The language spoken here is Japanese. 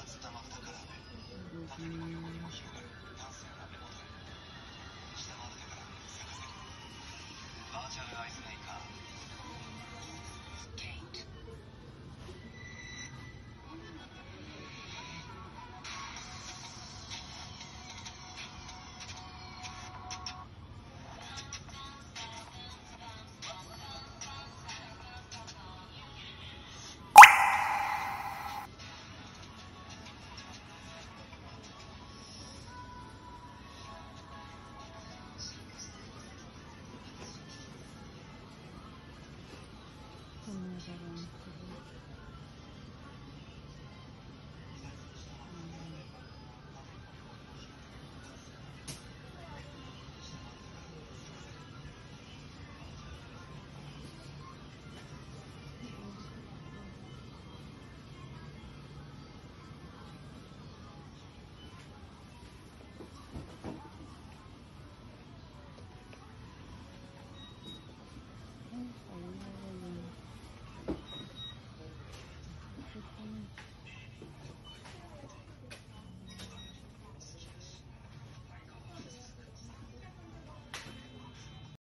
つ玉二からで縦にも横にも広がる男性な目元下まってから逆席バーチャルアイスメーカー Kate.